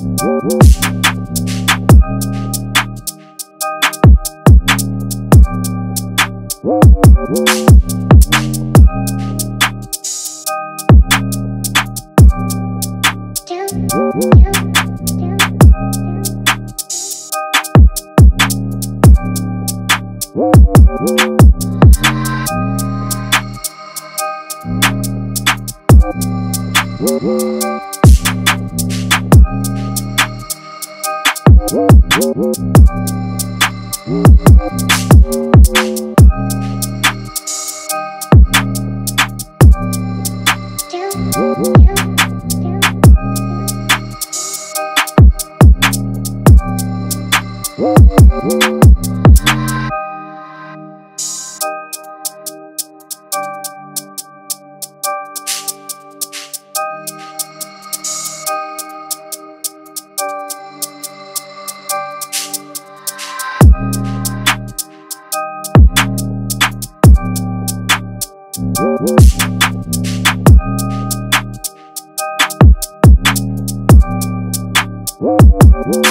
Whoa, whoa. Woo! Whoa,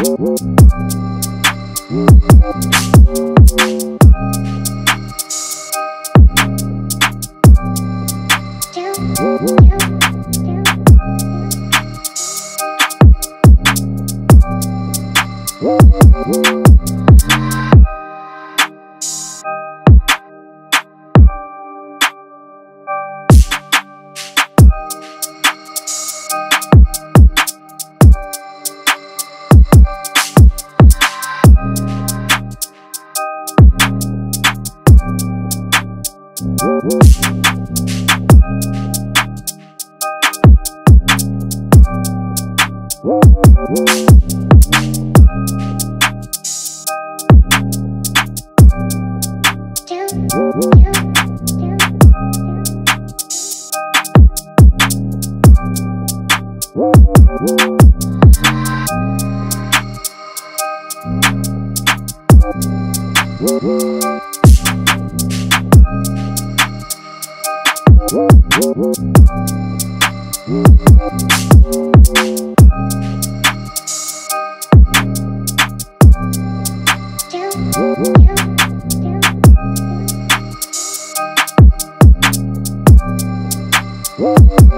whoa, whoa. Woo!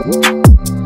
Woo!